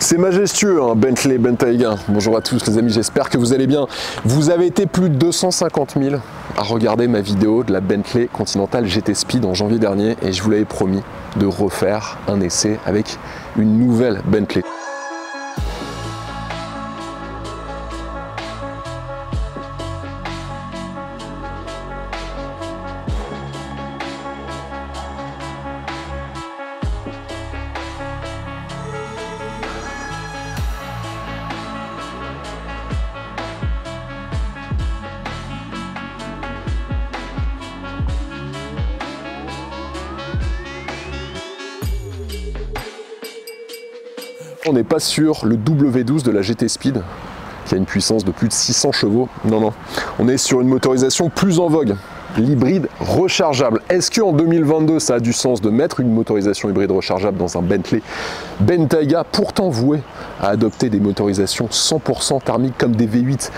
C'est majestueux, un Bentley Bentayga. Bonjour à tous les amis, j'espère que vous allez bien. Vous avez été plus de 250 000 à regarder ma vidéo de la Bentley Continental GT Speed en janvier dernier et je vous l'avais promis de refaire un essai avec une nouvelle Bentley. Sur le W12 de la GT Speed, qui a une puissance de plus de 600 chevaux. Non, non. On est sur une motorisation plus en vogue, l'hybride rechargeable. Est-ce qu'en 2022, ça a du sens de mettre une motorisation hybride rechargeable dans un Bentley Bentayga, pourtant voué à adopter des motorisations 100% thermiques comme des V8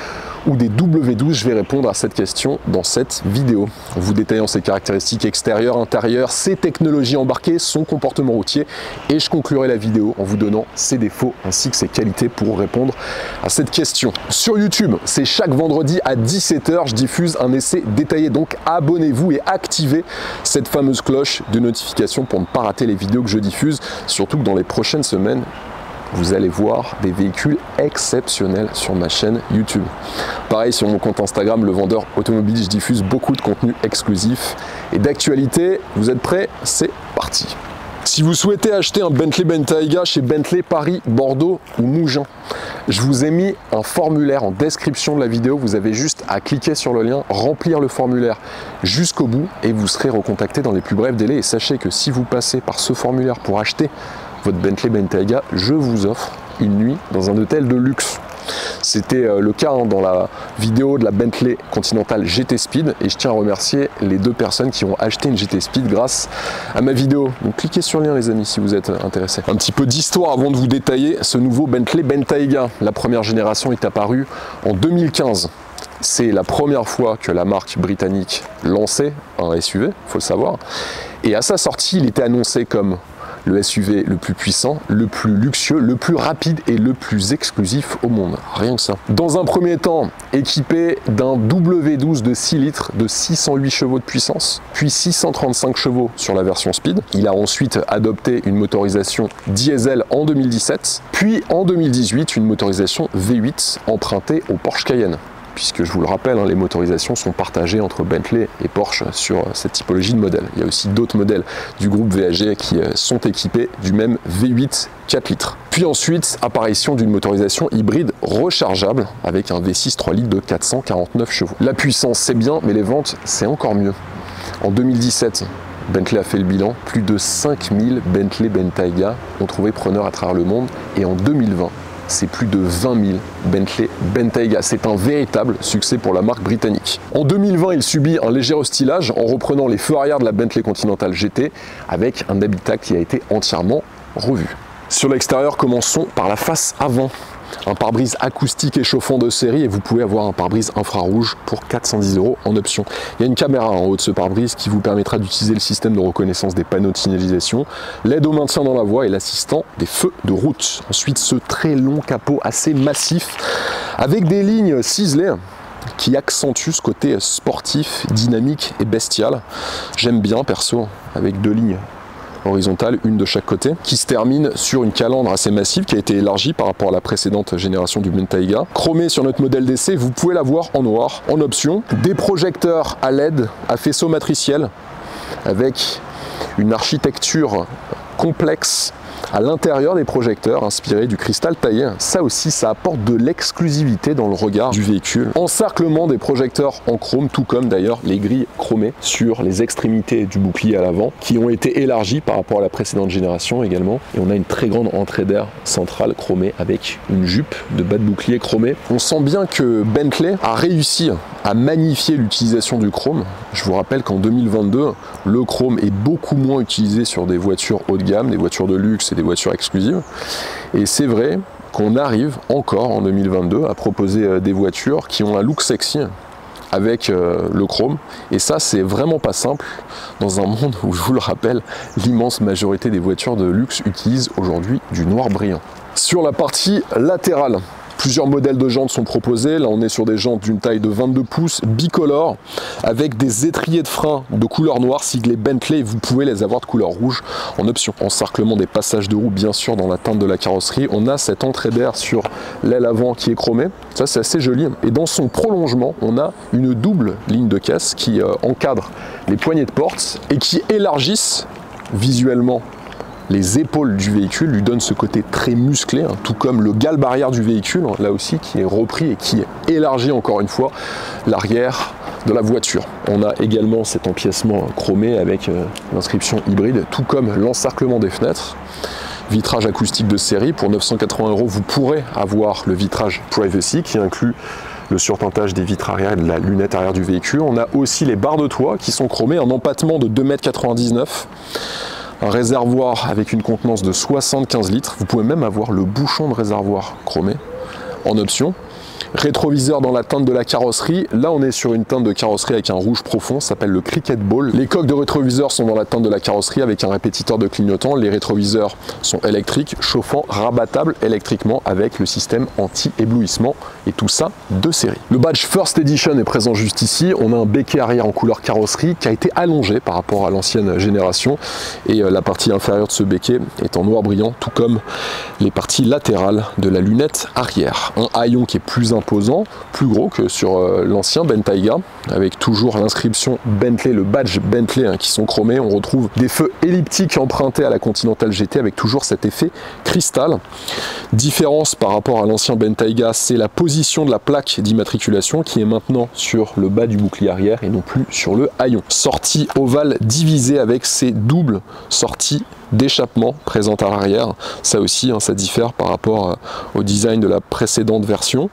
ou des W12 Je vais répondre à cette question dans cette vidéo. En vous détaillant ses caractéristiques extérieures, intérieures, ses technologies embarquées, son comportement routier et je conclurai la vidéo en vous donnant ses défauts ainsi que ses qualités pour répondre à cette question. Sur YouTube, c'est chaque vendredi à 17h, je diffuse un essai détaillé donc abonnez-vous et activez cette fameuse cloche de notification pour ne pas rater les vidéos que je diffuse, surtout que dans les prochaines semaines, vous allez voir des véhicules exceptionnels sur ma chaîne YouTube. Pareil sur mon compte Instagram, le vendeur automobile, diffuse beaucoup de contenu exclusif et d'actualité. Vous êtes prêts? C'est parti si vous souhaitez acheter un Bentley Bentayga chez Bentley Paris, Bordeaux ou Mougins, je vous ai mis un formulaire en description de la vidéo. Vous avez juste à cliquer sur le lien, remplir le formulaire jusqu'au bout et vous serez recontacté dans les plus brefs délais. Et sachez que si vous passez par ce formulaire pour acheter votre Bentley Bentayga, je vous offre une nuit dans un hôtel de luxe. C'était euh, le cas hein, dans la vidéo de la Bentley Continental GT Speed et je tiens à remercier les deux personnes qui ont acheté une GT Speed grâce à ma vidéo. Donc cliquez sur le lien les amis si vous êtes intéressés. Un petit peu d'histoire avant de vous détailler ce nouveau Bentley Bentayga. La première génération est apparue en 2015. C'est la première fois que la marque britannique lançait un SUV, faut le savoir. Et à sa sortie, il était annoncé comme le SUV le plus puissant, le plus luxueux, le plus rapide et le plus exclusif au monde. Rien que ça. Dans un premier temps, équipé d'un W12 de 6 litres de 608 chevaux de puissance, puis 635 chevaux sur la version Speed. Il a ensuite adopté une motorisation diesel en 2017, puis en 2018 une motorisation V8 empruntée au Porsche Cayenne puisque je vous le rappelle, hein, les motorisations sont partagées entre Bentley et Porsche sur euh, cette typologie de modèle. Il y a aussi d'autres modèles du groupe VAG qui euh, sont équipés du même V8 4 litres. Puis ensuite, apparition d'une motorisation hybride rechargeable avec un V6 3 litres de 449 chevaux. La puissance, c'est bien, mais les ventes, c'est encore mieux. En 2017, Bentley a fait le bilan, plus de 5000 Bentley Bentayga ont trouvé preneur à travers le monde et en 2020, c'est plus de 20 000 Bentley Bentayga. C'est un véritable succès pour la marque britannique. En 2020, il subit un léger hostillage en reprenant les feux arrière de la Bentley Continental GT avec un habitat qui a été entièrement revu. Sur l'extérieur, commençons par la face avant un pare-brise acoustique et chauffant de série et vous pouvez avoir un pare-brise infrarouge pour 410 euros en option. Il y a une caméra en haut de ce pare-brise qui vous permettra d'utiliser le système de reconnaissance des panneaux de signalisation, l'aide au maintien dans la voie et l'assistant des feux de route. Ensuite, ce très long capot assez massif avec des lignes ciselées qui accentuent ce côté sportif, dynamique et bestial. J'aime bien perso avec deux lignes horizontale, une de chaque côté, qui se termine sur une calandre assez massive qui a été élargie par rapport à la précédente génération du Bentayga. Chromé sur notre modèle d'essai, vous pouvez l'avoir en noir, en option. Des projecteurs à LED à faisceau matriciel avec une architecture complexe à l'intérieur des projecteurs inspirés du cristal taillé. Ça aussi, ça apporte de l'exclusivité dans le regard du véhicule. Encerclement des projecteurs en chrome, tout comme d'ailleurs les grilles chromées sur les extrémités du bouclier à l'avant, qui ont été élargies par rapport à la précédente génération également. Et on a une très grande entrée d'air centrale chromée avec une jupe de bas de bouclier chromé. On sent bien que Bentley a réussi à magnifier l'utilisation du chrome. Je vous rappelle qu'en 2022, le chrome est beaucoup moins utilisé sur des voitures haut de gamme, des voitures de luxe et des voitures exclusives. Et c'est vrai qu'on arrive encore en 2022 à proposer euh, des voitures qui ont un look sexy avec euh, le chrome. Et ça, c'est vraiment pas simple dans un monde où, je vous le rappelle, l'immense majorité des voitures de luxe utilisent aujourd'hui du noir brillant. Sur la partie latérale, Plusieurs modèles de jantes sont proposés. Là, on est sur des jantes d'une taille de 22 pouces, bicolores, avec des étriers de frein de couleur noire siglés Bentley. Vous pouvez les avoir de couleur rouge en option. Encerclement des passages de roue, bien sûr, dans la teinte de la carrosserie. On a cette entrée d'air sur l'aile avant qui est chromée. Ça, c'est assez joli. Et dans son prolongement, on a une double ligne de caisse qui euh, encadre les poignées de porte et qui élargissent visuellement les épaules du véhicule lui donnent ce côté très musclé, hein, tout comme le galbe arrière du véhicule, hein, là aussi, qui est repris et qui élargit encore une fois l'arrière de la voiture. On a également cet empiècement chromé avec euh, l'inscription hybride, tout comme l'encerclement des fenêtres. Vitrage acoustique de série, pour 980 euros, vous pourrez avoir le vitrage privacy qui inclut le surtentage des vitres arrière et de la lunette arrière du véhicule. On a aussi les barres de toit qui sont chromées, un empattement de 2,99 m un réservoir avec une contenance de 75 litres. Vous pouvez même avoir le bouchon de réservoir chromé en option. Rétroviseur dans la teinte de la carrosserie. Là, on est sur une teinte de carrosserie avec un rouge profond, ça s'appelle le Cricket Ball. Les coques de rétroviseur sont dans la teinte de la carrosserie avec un répétiteur de clignotant. Les rétroviseurs sont électriques, chauffants, rabattables électriquement avec le système anti-éblouissement tout ça de série. Le badge First Edition est présent juste ici. On a un béquet arrière en couleur carrosserie qui a été allongé par rapport à l'ancienne génération et euh, la partie inférieure de ce béquet est en noir brillant, tout comme les parties latérales de la lunette arrière. Un haillon qui est plus imposant, plus gros que sur euh, l'ancien Bentayga, avec toujours l'inscription Bentley, le badge Bentley hein, qui sont chromés. On retrouve des feux elliptiques empruntés à la Continental GT avec toujours cet effet cristal. Différence par rapport à l'ancien Bentayga, c'est la position de la plaque d'immatriculation qui est maintenant sur le bas du bouclier arrière et non plus sur le haillon. Sortie ovale divisée avec ces doubles sorties d'échappement présente à l'arrière. Ça aussi, hein, ça diffère par rapport euh, au design de la précédente version.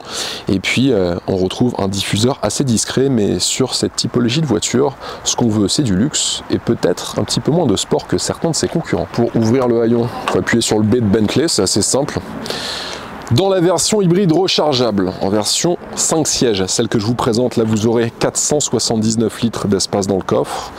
Et puis, euh, on retrouve un diffuseur assez discret, mais sur cette typologie de voiture, ce qu'on veut, c'est du luxe et peut-être un petit peu moins de sport que certains de ses concurrents. Pour ouvrir le haillon, il faut appuyer sur le B de Bentley, c'est assez simple. Dans la version hybride rechargeable, en version 5 sièges, celle que je vous présente, là vous aurez 479 litres d'espace dans le coffre.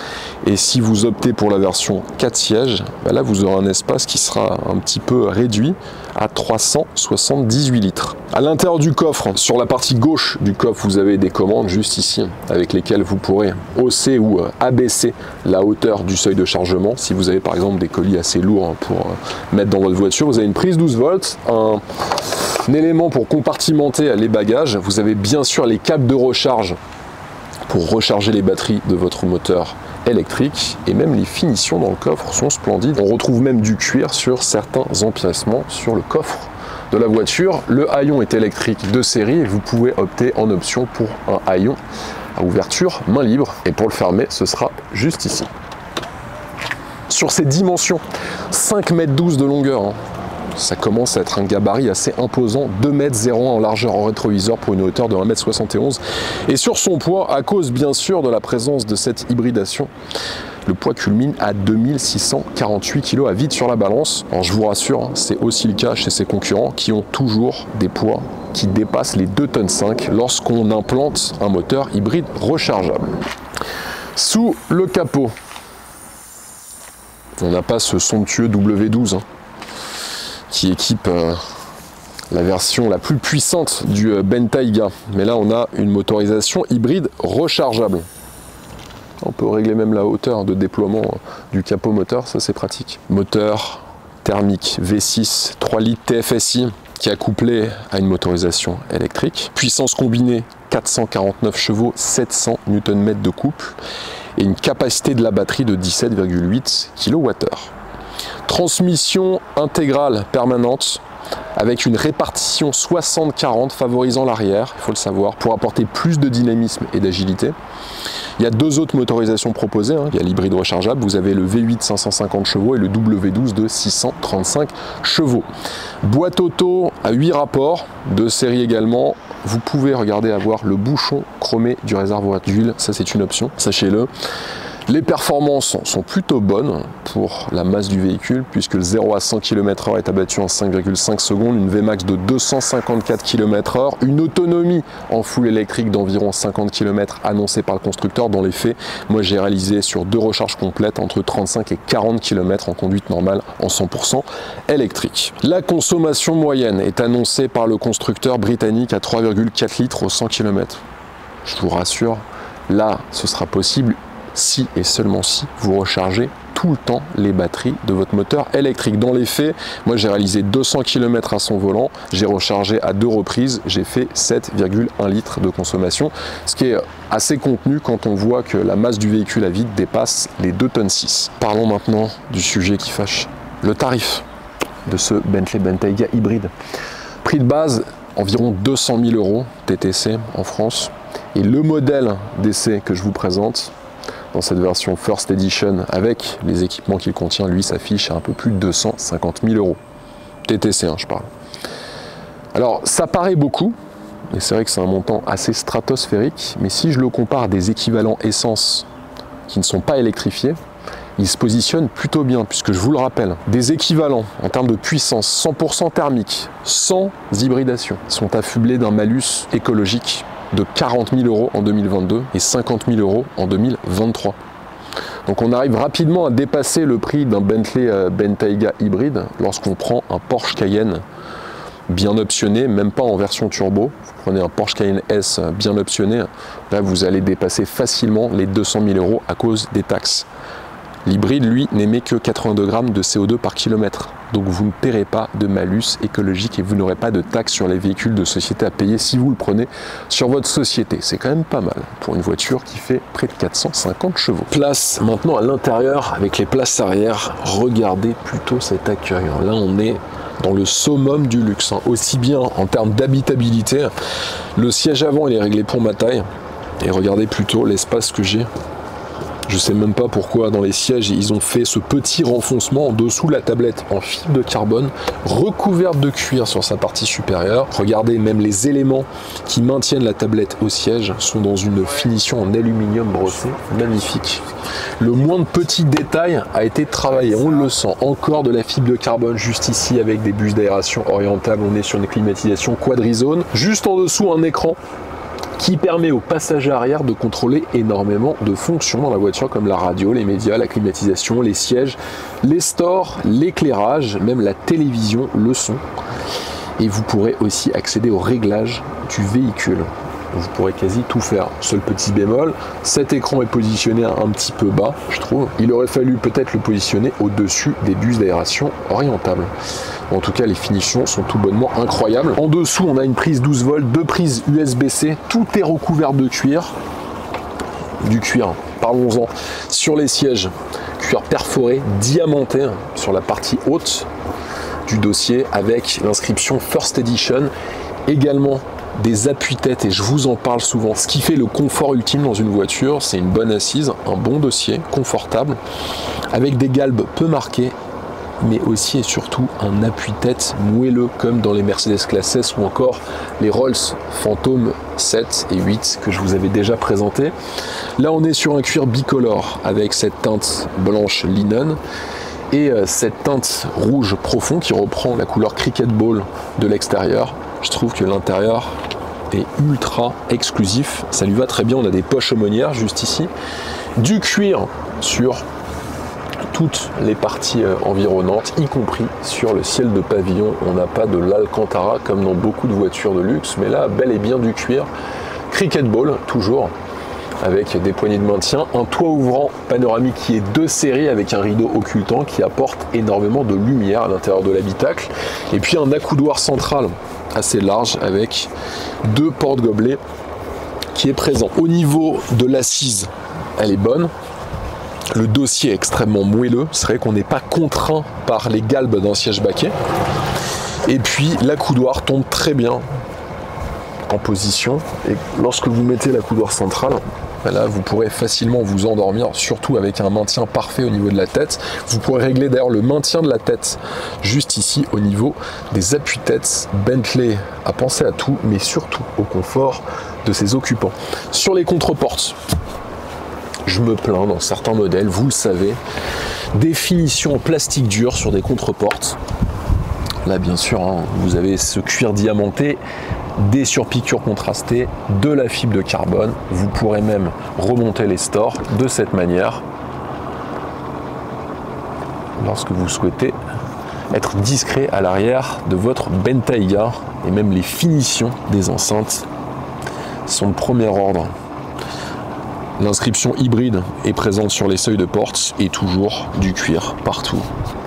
Et si vous optez pour la version 4 sièges, bah là vous aurez un espace qui sera un petit peu réduit à 378 litres. À l'intérieur du coffre, sur la partie gauche du coffre, vous avez des commandes juste ici avec lesquelles vous pourrez hausser ou euh, abaisser la hauteur du seuil de chargement. Si vous avez par exemple des colis assez lourds pour euh, mettre dans votre voiture, vous avez une prise 12 volts, un, un élément pour compartimenter les bagages. Vous avez bien sûr les câbles de recharge pour recharger les batteries de votre moteur électrique et même les finitions dans le coffre sont splendides. On retrouve même du cuir sur certains empiècements sur le coffre de la voiture. Le haillon est électrique de série et vous pouvez opter en option pour un haillon à ouverture main libre et pour le fermer ce sera juste ici. Sur ces dimensions, 5 m 12 de longueur, hein, ça commence à être un gabarit assez imposant, 2,01 m en largeur en rétroviseur pour une hauteur de 1m71. Et sur son poids, à cause bien sûr de la présence de cette hybridation, le poids culmine à 2648 kg à vide sur la balance. Alors je vous rassure, hein, c'est aussi le cas chez ses concurrents qui ont toujours des poids qui dépassent les 2 tonnes 5 lorsqu'on implante un moteur hybride rechargeable. Sous le capot, on n'a pas ce somptueux W12 qui équipe euh, la version la plus puissante du euh, Bentayga. Mais là, on a une motorisation hybride rechargeable. On peut régler même la hauteur de déploiement euh, du capot moteur, ça c'est pratique. Moteur thermique V6 3 litres TFSI qui est couplé à une motorisation électrique. Puissance combinée 449 chevaux, 700 Nm de couple et une capacité de la batterie de 17,8 kWh. Transmission intégrale permanente avec une répartition 60-40 favorisant l'arrière, il faut le savoir, pour apporter plus de dynamisme et d'agilité. Il y a deux autres motorisations proposées. Hein. Il y a l'hybride rechargeable, vous avez le V8 550 chevaux et le W12 de 635 chevaux. Boîte auto à 8 rapports, de série également. Vous pouvez regarder avoir le bouchon chromé du réservoir d'huile, ça c'est une option, sachez-le. Les performances sont plutôt bonnes pour la masse du véhicule puisque le 0 à 100 km/h est abattu en 5,5 secondes, une Vmax de 254 km/h, une autonomie en full électrique d'environ 50 km annoncée par le constructeur. Dans les faits, moi j'ai réalisé sur deux recharges complètes entre 35 et 40 km en conduite normale en 100% électrique. La consommation moyenne est annoncée par le constructeur britannique à 3,4 litres au 100 km. Je vous rassure, là ce sera possible si et seulement si vous rechargez tout le temps les batteries de votre moteur électrique. Dans les faits, moi j'ai réalisé 200 km à son volant, j'ai rechargé à deux reprises, j'ai fait 7,1 litres de consommation, ce qui est assez contenu quand on voit que la masse du véhicule à vide dépasse les 2 tonnes 6. Parlons maintenant du sujet qui fâche, le tarif de ce Bentley Bentayga hybride. Prix de base environ 200 000 euros TTC en France. Et le modèle d'essai que je vous présente, dans cette version First Edition avec les équipements qu'il contient, lui s'affiche à un peu plus de 250 000 euros. TTC, hein, je parle. Alors ça paraît beaucoup, et c'est vrai que c'est un montant assez stratosphérique, mais si je le compare à des équivalents essence qui ne sont pas électrifiés, il se positionne plutôt bien, puisque je vous le rappelle, des équivalents en termes de puissance 100% thermique, sans hybridation, sont affublés d'un malus écologique de 40 000 euros en 2022 et 50 000 euros en 2023. Donc on arrive rapidement à dépasser le prix d'un Bentley euh, Bentayga hybride lorsqu'on prend un Porsche Cayenne bien optionné, même pas en version turbo. Vous prenez un Porsche Cayenne S bien optionné, là vous allez dépasser facilement les 200 000 euros à cause des taxes. L'hybride, lui, n'émet que 82 grammes de CO2 par kilomètre. Donc vous ne paierez pas de malus écologique et vous n'aurez pas de taxes sur les véhicules de société à payer si vous le prenez sur votre société. C'est quand même pas mal pour une voiture qui fait près de 450 chevaux. Place maintenant à l'intérieur avec les places arrière. Regardez plutôt cet accueil. Là, on est dans le summum du luxe. Hein. Aussi bien en termes d'habitabilité, le siège avant il est réglé pour ma taille. Et regardez plutôt l'espace que j'ai je sais même pas pourquoi dans les sièges ils ont fait ce petit renfoncement en dessous de la tablette en fibre de carbone recouverte de cuir sur sa partie supérieure. Regardez même les éléments qui maintiennent la tablette au siège sont dans une finition en aluminium brossé magnifique. Le moins de petits détails a été travaillé, on le sent. Encore de la fibre de carbone juste ici avec des bus d'aération orientables. On est sur une climatisation quadrizone. Juste en dessous un écran qui permet aux passagers arrière de contrôler énormément de fonctions dans la voiture comme la radio, les médias, la climatisation, les sièges, les stores, l'éclairage, même la télévision, le son. Et vous pourrez aussi accéder au réglage du véhicule vous pourrez quasi tout faire. Seul petit bémol, cet écran est positionné un petit peu bas, je trouve. Il aurait fallu peut-être le positionner au-dessus des bus d'aération orientables. En tout cas, les finitions sont tout bonnement incroyables. En dessous, on a une prise 12 volts, deux prises USB-C, tout est recouvert de cuir. Du cuir, parlons-en. Sur les sièges, cuir perforé, diamanté sur la partie haute du dossier avec l'inscription First Edition. Également des appuis-têtes et je vous en parle souvent. Ce qui fait le confort ultime dans une voiture, c'est une bonne assise, un bon dossier, confortable, avec des galbes peu marquées, mais aussi et surtout un appui-tête moelleux comme dans les Mercedes Classe S ou encore les Rolls Phantom 7 et 8 que je vous avais déjà présenté. Là, on est sur un cuir bicolore avec cette teinte blanche linen et euh, cette teinte rouge profond qui reprend la couleur cricket ball de l'extérieur. Je trouve que l'intérieur est ultra exclusif. Ça lui va très bien. On a des poches aumônières juste ici. Du cuir sur toutes les parties euh, environnantes, y compris sur le ciel de pavillon. On n'a pas de l'Alcantara comme dans beaucoup de voitures de luxe, mais là, bel et bien du cuir. Cricket Ball, toujours, avec des poignées de maintien. Un toit ouvrant panoramique qui est de série avec un rideau occultant qui apporte énormément de lumière à l'intérieur de l'habitacle. Et puis un accoudoir central assez large avec deux portes-gobelets qui est présent. Au niveau de l'assise, elle est bonne. Le dossier est extrêmement moelleux. C'est vrai qu'on n'est pas contraint par les galbes d'un siège baquet. Et puis l'accoudoir tombe très bien en position. Et lorsque vous mettez l'accoudoir central, là, vous pourrez facilement vous endormir, surtout avec un maintien parfait au niveau de la tête. Vous pourrez régler d'ailleurs le maintien de la tête juste ici au niveau des appuis-têtes. Bentley a pensé à tout, mais surtout au confort de ses occupants. Sur les contreportes, je me plains dans certains modèles, vous le savez, des finitions en plastique dur sur des contreportes. Là, bien sûr, hein, vous avez ce cuir diamanté, des surpiqûres contrastées, de la fibre de carbone. Vous pourrez même remonter les stores de cette manière lorsque vous souhaitez être discret à l'arrière de votre Bentayga et même les finitions des enceintes sont de premier ordre. L'inscription hybride est présente sur les seuils de portes et toujours du cuir partout,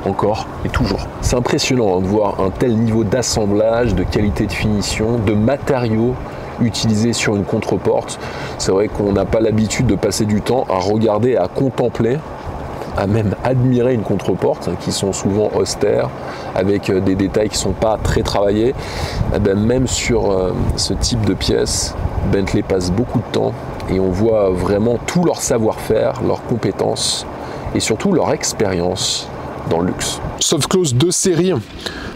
encore et toujours. C'est impressionnant hein, de voir un tel niveau d'assemblage, de qualité de finition, de matériaux utilisés sur une contreporte. C'est vrai qu'on n'a pas l'habitude de passer du temps à regarder, à contempler à même admirer une contreporte hein, qui sont souvent austères avec euh, des détails qui ne sont pas très travaillés. Eh ben, même sur euh, ce type de pièces, Bentley passe beaucoup de temps et on voit vraiment tout leur savoir-faire, leurs compétences et surtout leur expérience le luxe. Soft close de série,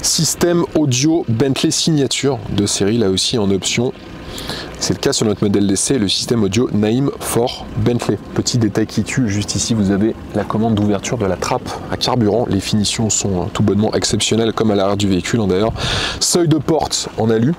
système audio Bentley signature de série là aussi en option c'est le cas sur notre modèle d'essai, le système audio Naim for Bentley. Petit détail qui tue, juste ici vous avez la commande d'ouverture de la trappe à carburant. Les finitions sont hein, tout bonnement exceptionnelles comme à l'arrière du véhicule hein, d'ailleurs. Seuil de porte en alu,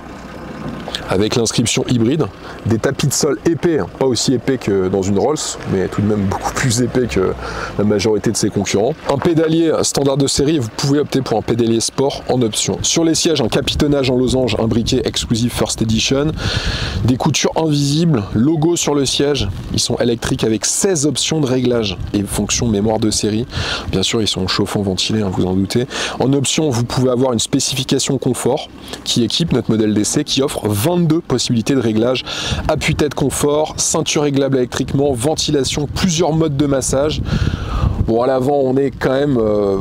avec l'inscription hybride, des tapis de sol épais, hein. pas aussi épais que dans une Rolls, mais tout de même beaucoup plus épais que la majorité de ses concurrents. Un pédalier standard de série, vous pouvez opter pour un pédalier sport en option. Sur les sièges, un capitonnage en losange imbriqué exclusif First Edition, des coutures invisibles, logo sur le siège, ils sont électriques avec 16 options de réglage et fonction mémoire de série. Bien sûr, ils sont chauffants ventilés, hein, vous en doutez. En option, vous pouvez avoir une spécification confort qui équipe notre modèle d'essai qui offre 22 possibilités de réglage appui-tête confort, ceinture réglable électriquement, ventilation, plusieurs modes de massage. Bon, à l'avant, on est quand même euh,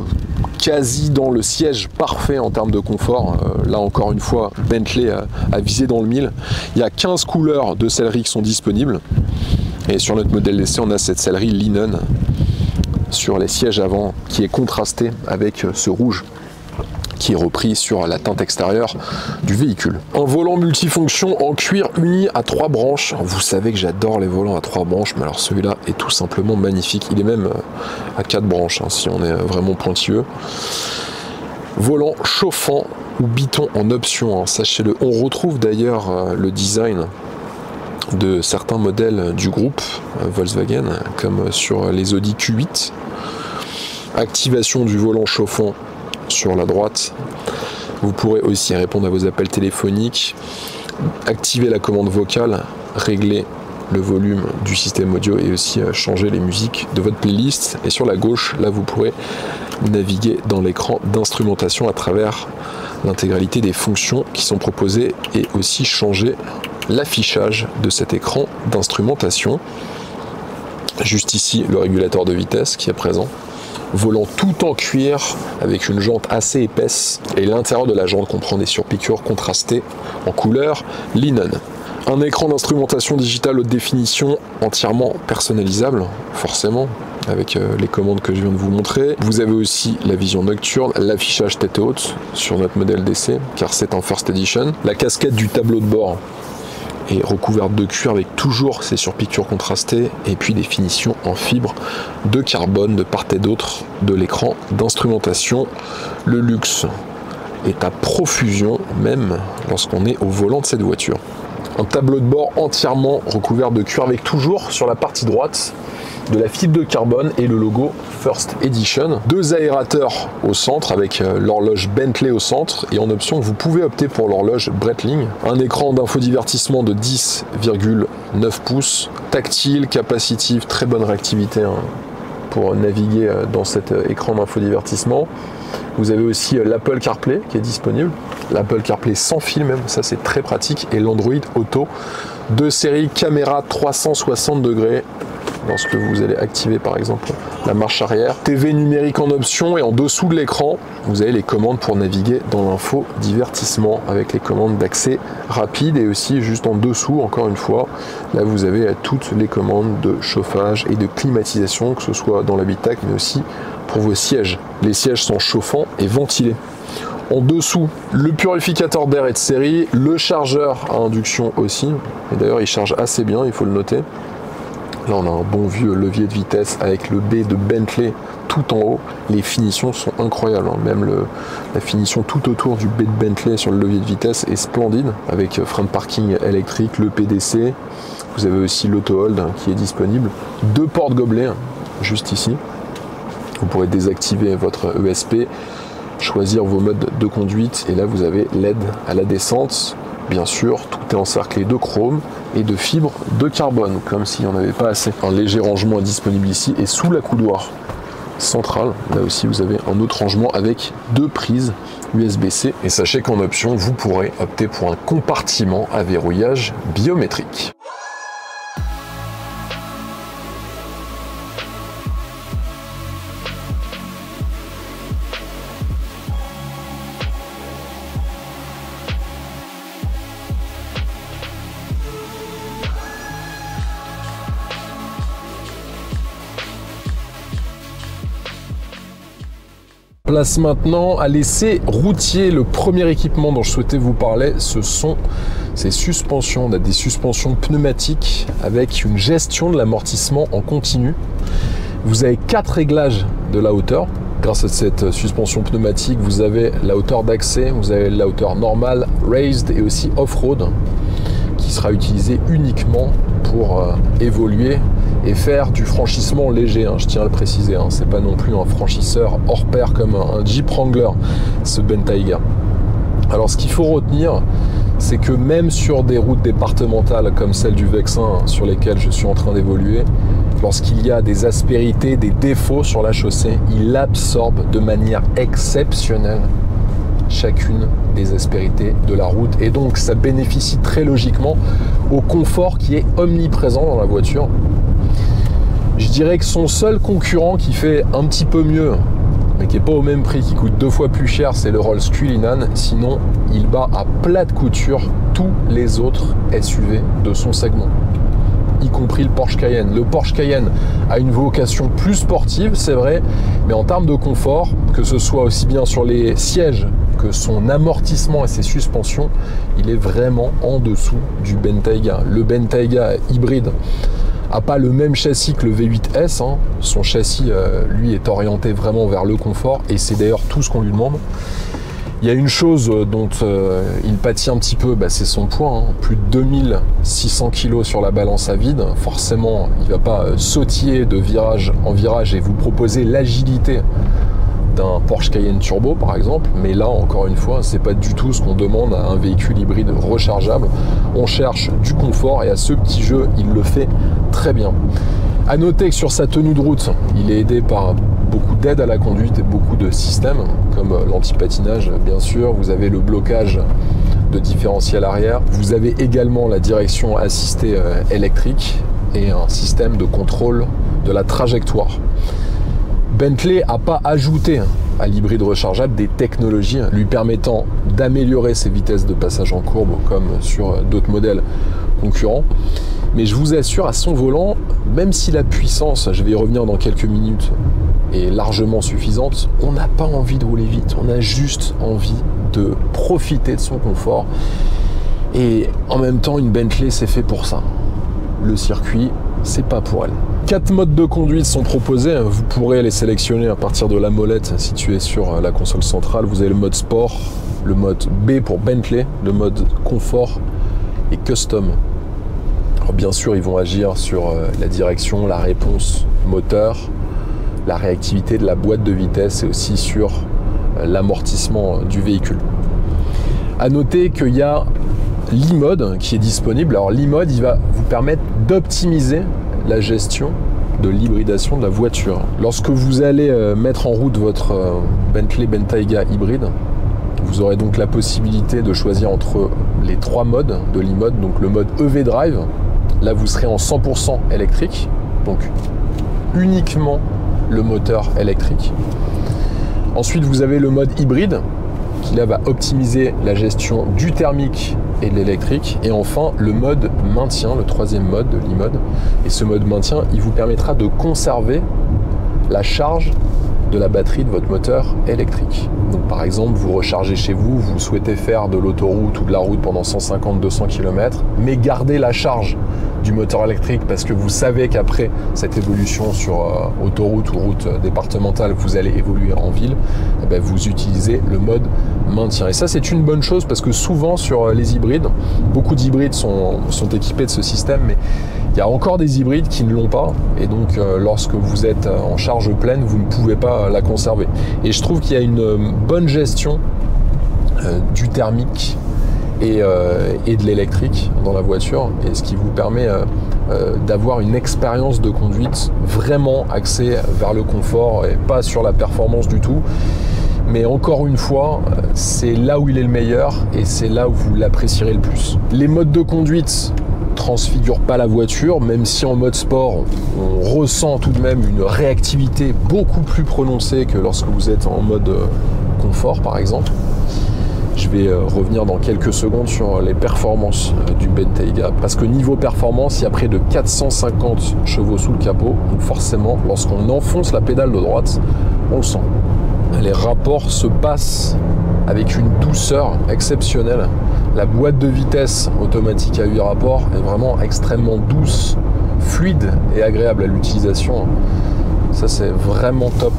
quasi dans le siège parfait en termes de confort. Euh, là, encore une fois, Bentley a, visé dans le mille. Il y a 15 couleurs de sellerie qui sont disponibles. Et sur notre modèle d'essai, on a cette sellerie linen sur les sièges avant qui est contrastée avec ce rouge qui est repris sur la teinte extérieure du véhicule. Un volant multifonction en cuir uni à trois branches. Vous savez que j'adore les volants à trois branches, mais alors celui-là est tout simplement magnifique. Il est même euh, à quatre branches, hein, si on est vraiment pointilleux. Volant chauffant ou biton en option, hein, sachez-le. On retrouve d'ailleurs euh, le design de certains modèles du groupe euh, Volkswagen, comme sur les Audi Q8. Activation du volant chauffant sur la droite. Vous pourrez aussi répondre à vos appels téléphoniques, activer la commande vocale, régler le volume du système audio et aussi euh, changer les musiques de votre playlist. Et sur la gauche, là, vous pourrez naviguer dans l'écran d'instrumentation à travers l'intégralité des fonctions qui sont proposées et aussi changer l'affichage de cet écran d'instrumentation. Juste ici, le régulateur de vitesse qui est présent volant tout en cuir avec une jante assez épaisse et l'intérieur de la jante comprend des surpiqûres contrastées en couleur linen. Un écran d'instrumentation digitale haute définition entièrement personnalisable, forcément, avec euh, les commandes que je viens de vous montrer. Vous avez aussi la vision nocturne, l'affichage tête haute sur notre modèle d'essai, car c'est en first edition. La casquette du tableau de bord est recouverte de cuir avec toujours ses surpiqûres contrastées et puis des finitions en fibre de carbone de part et d'autre de l'écran d'instrumentation. Le luxe est à profusion même lorsqu'on est au volant de cette voiture. Un tableau de bord entièrement recouvert de cuir avec toujours sur la partie droite de la fibre de carbone et le logo First Edition. Deux aérateurs au centre avec euh, l'horloge Bentley au centre et en option vous pouvez opter pour l'horloge Breitling. Un écran d'infodivertissement de 10,9 pouces, tactile, capacitive, très bonne réactivité hein, pour naviguer euh, dans cet euh, écran d'infodivertissement. Vous avez aussi l'Apple CarPlay qui est disponible, l'Apple CarPlay sans fil même, ça c'est très pratique, et l'Android Auto de série caméra 360 degrés lorsque vous allez activer par exemple la marche arrière. TV numérique en option et en dessous de l'écran, vous avez les commandes pour naviguer dans l'info divertissement avec les commandes d'accès rapide et aussi juste en dessous, encore une fois, là vous avez toutes les commandes de chauffage et de climatisation, que ce soit dans l'habitacle mais aussi pour vos sièges. Les sièges sont chauffants et ventilés. En dessous, le purificateur d'air est de série, le chargeur à induction aussi. Et d'ailleurs, il charge assez bien, il faut le noter Là, on a un bon vieux levier de vitesse avec le B de Bentley tout en haut. Les finitions sont incroyables. Hein. Même la finition tout autour du B de Bentley sur le levier de vitesse est splendide avec frein de parking électrique, le PDC. Vous avez aussi l'auto-hold qui est disponible. Deux portes gobelets hein, juste ici. Vous pourrez désactiver votre ESP, choisir vos modes de conduite et là vous avez l'aide à la descente. Bien sûr, tout est encerclé de chrome et de fibres de carbone, comme s'il n'y en avait pas assez. Un léger rangement est disponible ici et sous la coudoir centrale, là aussi vous avez un autre rangement avec deux prises USB-C. Et sachez qu'en option, vous pourrez opter pour un compartiment à verrouillage biométrique. Place maintenant à l'essai routier. Le premier équipement dont je souhaitais vous parler, ce sont ces suspensions. On a des suspensions pneumatiques avec une gestion de l'amortissement en continu. Vous avez quatre réglages de la hauteur. Grâce à cette suspension pneumatique, vous avez la hauteur d'accès, vous avez la hauteur normale, raised et aussi off-road qui sera utilisée uniquement pour euh, évoluer et faire du franchissement léger, hein, je tiens à le préciser. Hein, c'est pas non plus un franchisseur hors pair comme un, Jeep Wrangler, ce Bentayga. Alors ce qu'il faut retenir, c'est que même sur des routes départementales comme celle du Vexin sur lesquelles je suis en train d'évoluer, lorsqu'il y a des aspérités, des défauts sur la chaussée, il absorbe de manière exceptionnelle chacune des aspérités de la route. Et donc ça bénéficie très logiquement au confort qui est omniprésent dans la voiture. Je dirais que son seul concurrent qui fait un petit peu mieux, mais qui n'est pas au même prix, qui coûte deux fois plus cher, c'est le Rolls Cullinan. Sinon, il bat à plat de couture tous les autres SUV de son segment y compris le Porsche Cayenne. Le Porsche Cayenne a une vocation plus sportive, c'est vrai, mais en termes de confort, que ce soit aussi bien sur les sièges que son amortissement et ses suspensions, il est vraiment en dessous du Bentayga. Le Bentayga hybride a pas le même châssis que le V8S. Hein. Son châssis, euh, lui, est orienté vraiment vers le confort et c'est d'ailleurs tout ce qu'on lui demande. Il y a une chose dont euh, il pâtit un petit peu, bah, c'est son poids. Hein. Plus de 2600 kg sur la balance à vide. Forcément, il ne va pas euh, sautiller de virage en virage et vous proposer l'agilité d'un Porsche Cayenne Turbo par exemple, mais là encore une fois, c'est pas du tout ce qu'on demande à un véhicule hybride rechargeable. On cherche du confort et à ce petit jeu, il le fait très bien. À noter que sur sa tenue de route, il est aidé par beaucoup d'aide à la conduite et beaucoup de systèmes, comme l'anti-patinage bien sûr. Vous avez le blocage de différentiel arrière. Vous avez également la direction assistée euh, électrique et un système de contrôle de la trajectoire. Bentley n'a pas ajouté à l'hybride rechargeable des technologies lui permettant d'améliorer ses vitesses de passage en courbe comme sur d'autres modèles concurrents. Mais je vous assure, à son volant, même si la puissance, je vais y revenir dans quelques minutes, est largement suffisante, on n'a pas envie de rouler vite, on a juste envie de profiter de son confort. Et en même temps, une Bentley, c'est fait pour ça. Le circuit, c'est pas pour elle. Quatre modes de conduite sont proposés. Vous pourrez les sélectionner à partir de la molette située sur la console centrale. Vous avez le mode sport, le mode B pour Bentley, le mode confort et custom. Bien sûr, ils vont agir sur euh, la direction, la réponse moteur, la réactivité de la boîte de vitesse et aussi sur euh, l'amortissement du véhicule. À noter qu'il y a l'e-mode qui est disponible. Alors l'e-mode, il va vous permettre d'optimiser la gestion de l'hybridation de la voiture. Lorsque vous allez euh, mettre en route votre euh, Bentley Bentayga hybride, vous aurez donc la possibilité de choisir entre les trois modes de l'e-mode, donc le mode EV Drive, là vous serez en 100% électrique, donc uniquement le moteur électrique. Ensuite vous avez le mode hybride, qui là va optimiser la gestion du thermique et de l'électrique. Et enfin, le mode maintien, le troisième mode de l'e-mode. Et ce mode maintien, il vous permettra de conserver la charge de la batterie de votre moteur électrique. Donc par exemple, vous rechargez chez vous, vous souhaitez faire de l'autoroute ou de la route pendant 150-200 km, mais gardez la charge du moteur électrique parce que vous savez qu'après cette évolution sur euh, autoroute ou route départementale, vous allez évoluer en ville, eh ben, vous utilisez le mode maintien. Et ça, c'est une bonne chose parce que souvent sur les hybrides, beaucoup d'hybrides sont, sont équipés de ce système, mais il y a encore des hybrides qui ne l'ont pas et donc euh, lorsque vous êtes euh, en charge pleine, vous ne pouvez pas la conserver. Et je trouve qu'il y a une euh, bonne gestion du thermique et, de l'électrique dans la voiture et ce qui vous permet d'avoir une expérience de conduite vraiment axée vers le confort et pas sur la performance du tout. Mais encore une fois, c'est là où il est le meilleur et c'est là où vous l'apprécierez le plus. Les modes de conduite transfigure pas la voiture, même si en mode sport, on ressent tout de même une réactivité beaucoup plus prononcée que lorsque vous êtes en mode euh, confort par exemple. Je vais euh, revenir dans quelques secondes sur les performances euh, du Bentayga. Parce que niveau performance, il y a près de 450 chevaux sous le capot. Donc forcément, lorsqu'on enfonce la pédale de droite, on le sent. Les rapports se passent avec une douceur exceptionnelle. La boîte de vitesse automatique à 8 rapports est vraiment extrêmement douce, fluide et agréable à l'utilisation. Ça c'est vraiment top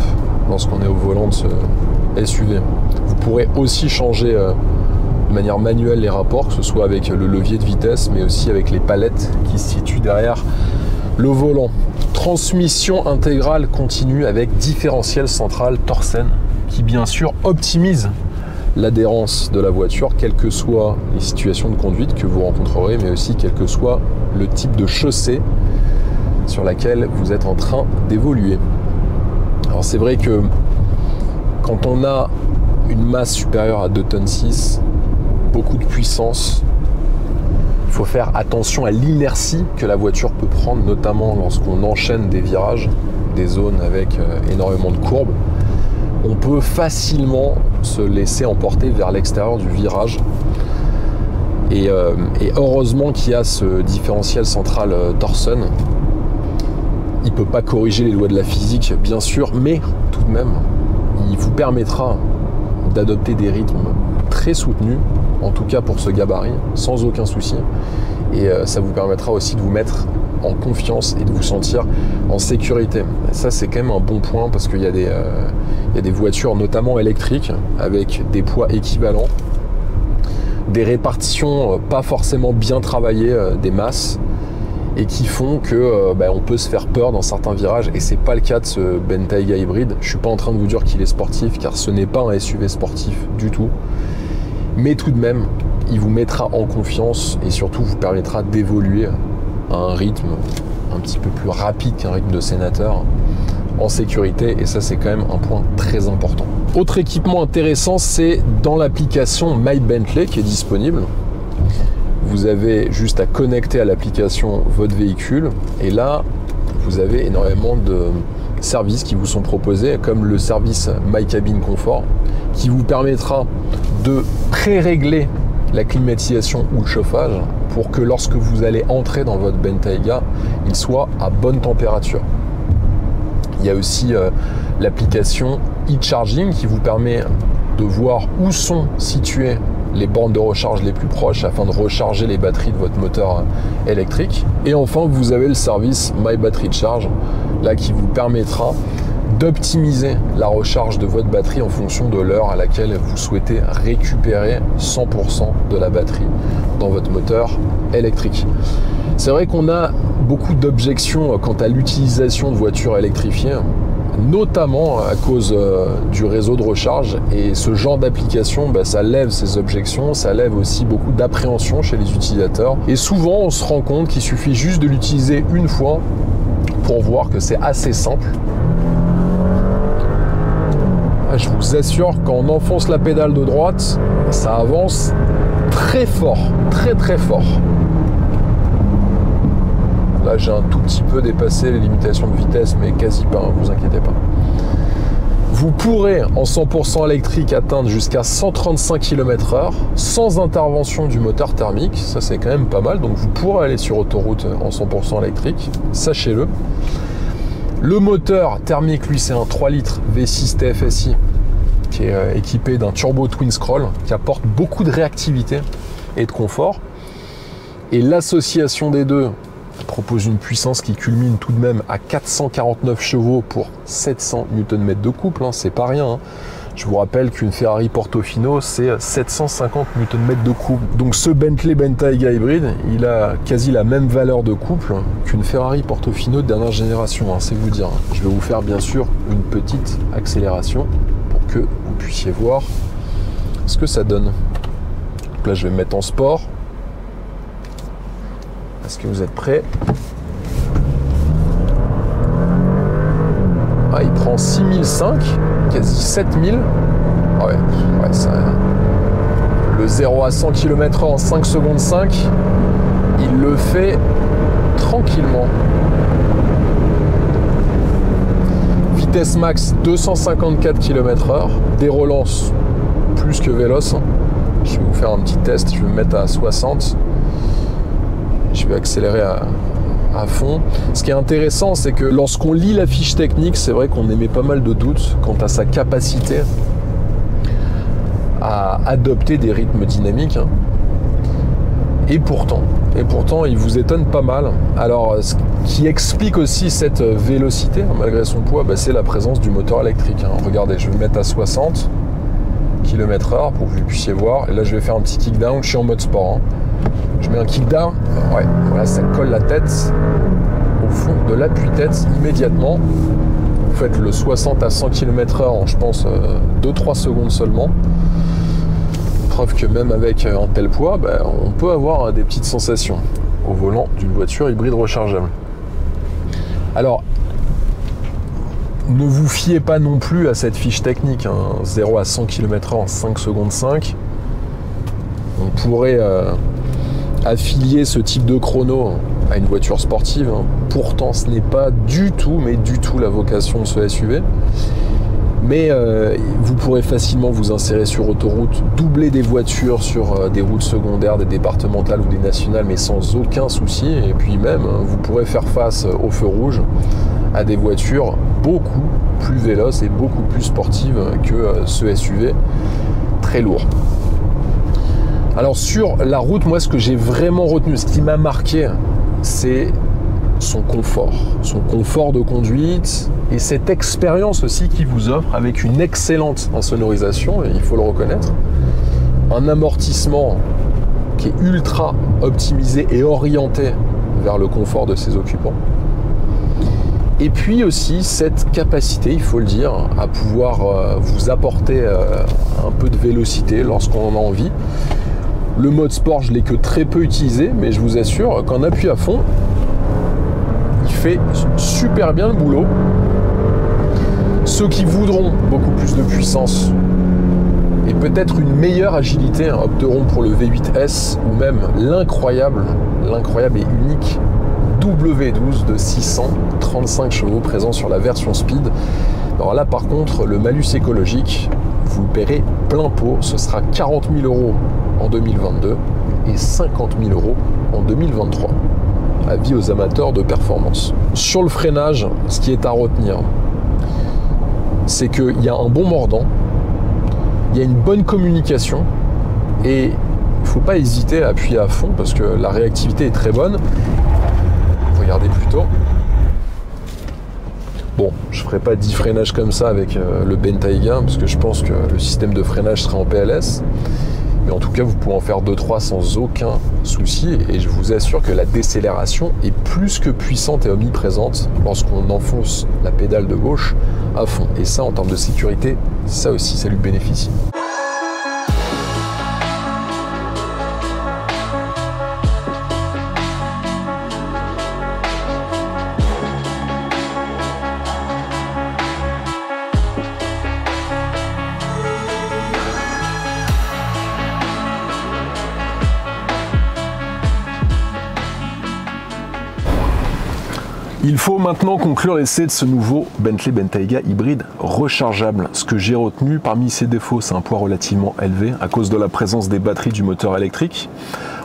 lorsqu'on est au volant de ce SUV. Vous pourrez aussi changer euh, de manière manuelle les rapports, que ce soit avec le levier de vitesse, mais aussi avec les palettes qui se situent derrière le volant. Transmission intégrale continue avec différentiel central Torsen qui bien sûr optimise l'adhérence de la voiture, quelles que soient les situations de conduite que vous rencontrerez, mais aussi quel que soit le type de chaussée sur laquelle vous êtes en train d'évoluer. Alors c'est vrai que quand on a une masse supérieure à 2 tonnes 6, beaucoup de puissance, il faut faire attention à l'inertie que la voiture peut prendre, notamment lorsqu'on enchaîne des virages, des zones avec euh, énormément de courbes on peut facilement se laisser emporter vers l'extérieur du virage. Et, euh, heureusement qu'il y a ce différentiel central euh, Torsen. Il ne peut pas corriger les lois de la physique, bien sûr, mais tout de même, il vous permettra d'adopter des rythmes très soutenus, en tout cas pour ce gabarit, sans aucun souci. Et euh, ça vous permettra aussi de vous mettre en confiance et de vous sentir en sécurité. ça, c'est quand même un bon point parce qu'il y, a des, euh, voitures, notamment électriques, avec des poids équivalents, des répartitions euh, pas forcément bien travaillées des masses et qui font que bah, on peut se faire peur dans certains virages et c'est pas le cas de ce Bentayga hybride. Je suis pas en train de vous dire qu'il est sportif car ce n'est pas un SUV sportif du tout. Mais tout de même, il vous mettra en confiance et surtout vous permettra d'évoluer à un rythme un petit peu plus rapide qu'un rythme de sénateur en sécurité et ça c'est quand même un point très important. Autre équipement intéressant c'est dans l'application My Bentley qui est disponible. Vous avez juste à connecter à l'application votre véhicule et là vous avez énormément de services qui vous sont proposés comme le service My Cabin Comfort qui vous permettra de pré-régler la climatisation ou le chauffage pour que lorsque vous allez entrer dans votre Bentayga, il soit à bonne température. Il y a aussi euh, l'application e-charging qui vous permet de voir où sont situées les bornes de recharge les plus proches afin de recharger les batteries de votre moteur électrique. Et enfin, vous avez le service My Battery Charge, là qui vous permettra d'optimiser la recharge de votre batterie en fonction de l'heure à laquelle vous souhaitez récupérer 100% de la batterie dans votre moteur électrique. C'est vrai qu'on a beaucoup d'objections quant à l'utilisation de voitures électrifiées, notamment à cause euh, du réseau de recharge. Et ce genre d'application, bah, ça lève ces objections, ça lève aussi beaucoup d'appréhension chez les utilisateurs. Et souvent, on se rend compte qu'il suffit juste de l'utiliser une fois pour voir que c'est assez simple je vous assure, quand on enfonce la pédale de droite, ça avance très fort, très très fort. Là, j'ai un tout petit peu dépassé les limitations de vitesse, mais quasi pas, hein, vous inquiétez pas. Vous pourrez en 100% électrique atteindre jusqu'à 135 km/h sans intervention du moteur thermique. Ça, c'est quand même pas mal. Donc, vous pourrez aller sur autoroute en 100% électrique. Sachez-le. Le moteur thermique, lui, c'est un 3 litres V6 TFSI qui est euh, équipé d'un turbo twin scroll qui apporte beaucoup de réactivité et de confort. Et l'association des deux propose une puissance qui culmine tout de même à 449 chevaux pour 700 Nm de couple, hein, c'est pas rien. Hein. Je vous rappelle qu'une Ferrari Portofino, c'est 750 Nm de couple. Donc ce Bentley Bentayga hybride, il a quasi la même valeur de couple qu'une Ferrari Portofino de dernière génération, hein, c'est vous dire. Je vais vous faire bien sûr une petite accélération pour que vous puissiez voir ce que ça donne. Donc là, je vais me mettre en sport. Est-ce que vous êtes prêts ah, Il prend 6005, quasi 7000. Ouais, ouais ça, le 0 à 100 km/h en 5 secondes 5, il le fait tranquillement. Vitesse max 254 km/h, des relances plus que véloce. Je vais vous faire un petit test, je vais me mettre à 60 je vais accélérer à, fond. Ce qui est intéressant, c'est que lorsqu'on lit la fiche technique, c'est vrai qu'on émet pas mal de doutes quant à sa capacité à adopter des rythmes dynamiques. Et pourtant, et pourtant, il vous étonne pas mal. Alors, ce qui explique aussi cette vélocité, hein, malgré son poids, bah, c'est la présence du moteur électrique. Hein. Regardez, je vais me mettre à 60 km/h pour que vous puissiez voir. Et là, je vais faire un petit kickdown. Je suis en mode sport. Je mets un kickdown, ouais, voilà, ça colle la tête au fond de l'appui-tête immédiatement. Vous faites le 60 à 100 km/h en, je pense, 2-3 euh, secondes seulement. Preuve que même avec euh, un tel poids, ben, on peut avoir euh, des petites sensations au volant d'une voiture hybride rechargeable. Alors, ne vous fiez pas non plus à cette fiche technique, 0 hein. à 100 km/h en 5 secondes 5. On pourrait affilier ce type de chrono à une voiture sportive. Hein. Pourtant, ce n'est pas du tout, mais du tout la vocation de ce SUV. Mais euh, vous pourrez facilement vous insérer sur autoroute, doubler des voitures sur euh, des routes secondaires, des départementales ou des nationales, mais sans aucun souci. Et puis même, hein, vous pourrez faire face au feu rouge à des voitures beaucoup plus véloces et beaucoup plus sportives que euh, ce SUV très lourd. Alors sur la route, moi ce que j'ai vraiment retenu, ce qui m'a marqué, c'est son confort, son confort de conduite et cette expérience aussi qu'il vous offre avec une excellente insonorisation, il faut le reconnaître, un amortissement qui est ultra optimisé et orienté vers le confort de ses occupants. Et puis aussi cette capacité, il faut le dire, à pouvoir euh, vous apporter euh, un peu de vélocité lorsqu'on en a envie. Le mode sport, je l'ai que très peu utilisé, mais je vous assure qu'en appui à fond, il fait super bien le boulot. Ceux qui voudront beaucoup plus de puissance et peut-être une meilleure agilité hein, opteront pour le V8S ou même l'incroyable, l'incroyable et unique W12 de 635 chevaux présent sur la version Speed. Alors là par contre, le malus écologique, vous le paierez plein pot, ce sera 40 000 euros en 2022 et 50 000 euros en 2023. Avis aux amateurs de performance. Sur le freinage, ce qui est à retenir, c'est qu'il y a un bon mordant, il y a une bonne communication et il ne faut pas hésiter à appuyer à fond parce que la réactivité est très bonne. Bon, je ferai pas 10 freinages comme ça avec euh, le Bentayga parce que je pense que le système de freinage sera en PLS. Mais en tout cas, vous pouvez en faire 2-3 sans aucun souci. Et je vous assure que la décélération est plus que puissante et omniprésente lorsqu'on enfonce la pédale de gauche à fond. Et ça, en termes de sécurité, ça aussi, ça lui bénéficie. Il faut maintenant conclure l'essai de ce nouveau Bentley Bentayga hybride rechargeable. Ce que j'ai retenu parmi ses défauts, c'est un poids relativement élevé à cause de la présence des batteries du moteur électrique.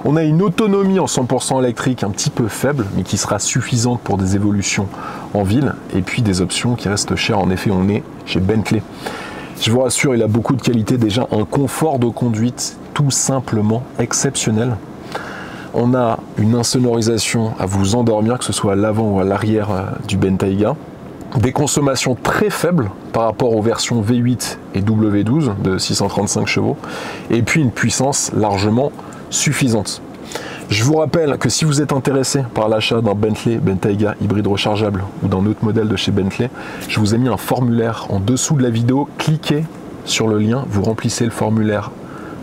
On a une autonomie en 100% électrique un petit peu faible, mais qui sera suffisante pour des évolutions en ville. Et puis des options qui restent chères. En effet, on est chez Bentley. Je vous rassure, il a beaucoup de qualités. Déjà, un confort de conduite tout simplement exceptionnel. On a une insonorisation à vous endormir, que ce soit à l'avant ou à l'arrière euh, du Bentayga. Des consommations très faibles par rapport aux versions V8 et W12 de 635 chevaux. Et puis une puissance largement suffisante. Je vous rappelle que si vous êtes intéressé par l'achat d'un Bentley Bentayga hybride rechargeable ou d'un autre modèle de chez Bentley, je vous ai mis un formulaire en dessous de la vidéo. Cliquez sur le lien, vous remplissez le formulaire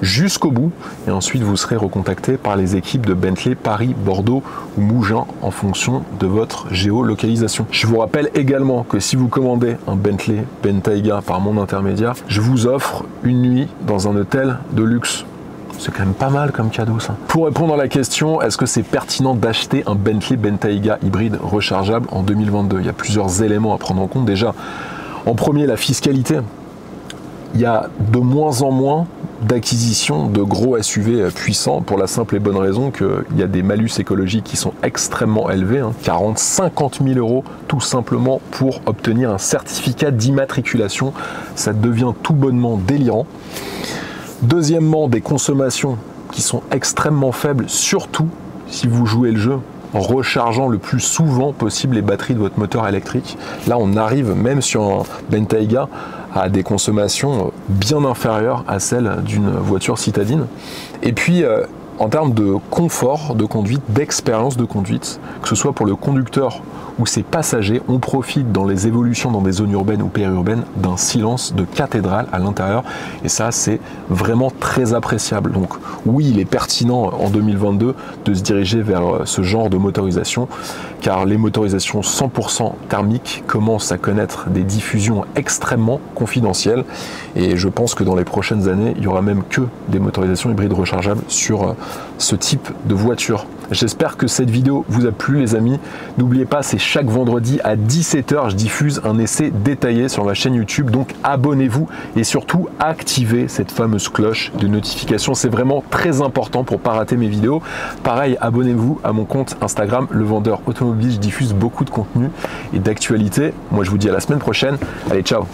jusqu'au bout et ensuite vous serez recontacté par les équipes de Bentley Paris, Bordeaux ou Mougins en fonction de votre géolocalisation. Je vous rappelle également que si vous commandez un Bentley Bentayga par mon intermédiaire, je vous offre une nuit dans un hôtel de luxe. C'est quand même pas mal comme cadeau ça. Pour répondre à la question, est-ce que c'est pertinent d'acheter un Bentley Bentayga hybride rechargeable en 2022 Il y a plusieurs éléments à prendre en compte. Déjà, en premier, la fiscalité. Il y a de moins en moins d'acquisition de gros SUV puissants pour la simple et bonne raison qu'il y a des malus écologiques qui sont extrêmement élevés, 40, 50 000 euros tout simplement pour obtenir un certificat d'immatriculation. Ça devient tout bonnement délirant. Deuxièmement, des consommations qui sont extrêmement faibles, surtout si vous jouez le jeu en rechargeant le plus souvent possible les batteries de votre moteur électrique. Là, on arrive même sur un Bentayga à des consommations bien inférieures à celles d'une voiture citadine. Et puis, euh, en termes de confort de conduite, d'expérience de conduite, que ce soit pour le conducteur ou ses passagers, on profite dans les évolutions dans des zones urbaines ou périurbaines d'un silence de cathédrale à l'intérieur. Et ça, c'est vraiment très appréciable. Donc oui, il est pertinent en 2022 de se diriger vers euh, ce genre de motorisation, car les motorisations 100% thermiques commencent à connaître des diffusions extrêmement confidentielles. Et je pense que dans les prochaines années, il y aura même que des motorisations hybrides rechargeables sur euh, ce type de voiture. J'espère que cette vidéo vous a plu les amis. N'oubliez pas, c'est chaque vendredi à 17h, je diffuse un essai détaillé sur ma chaîne YouTube. Donc abonnez-vous et surtout activez cette fameuse cloche de notification. C'est vraiment très important pour pas rater mes vidéos. Pareil, abonnez-vous à mon compte Instagram, le vendeur automobile. Je diffuse beaucoup de contenu et d'actualité. Moi, je vous dis à la semaine prochaine. Allez, ciao